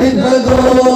in the door.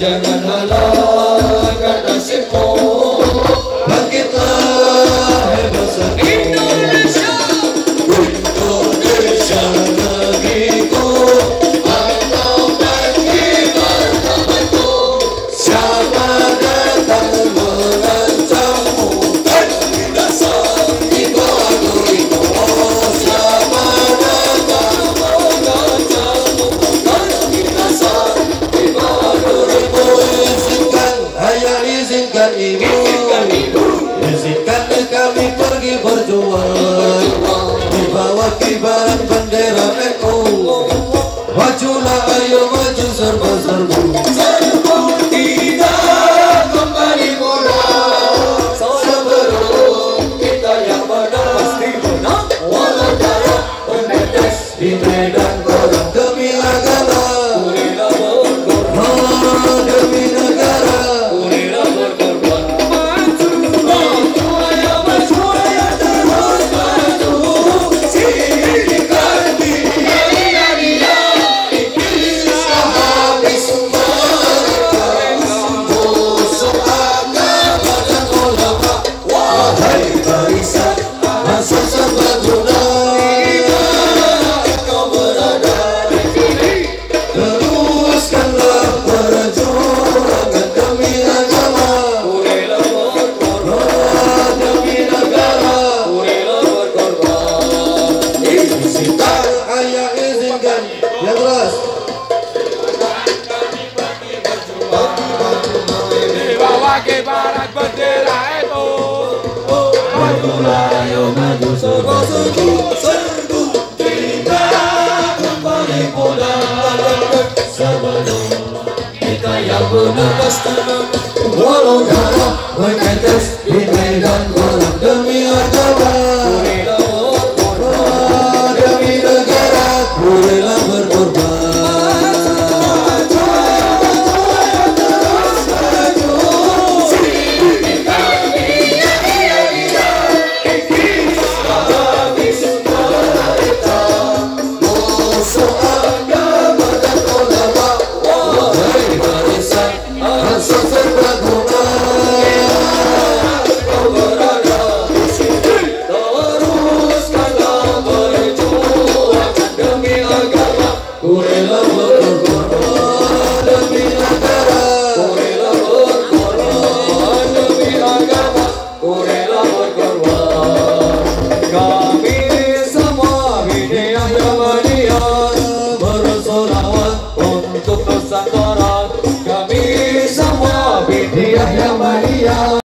Jagan आगे बढ़ bolos barat itu Kita Sebelum kita yang benar Walau kalah mengetes di medan kolam demi gozando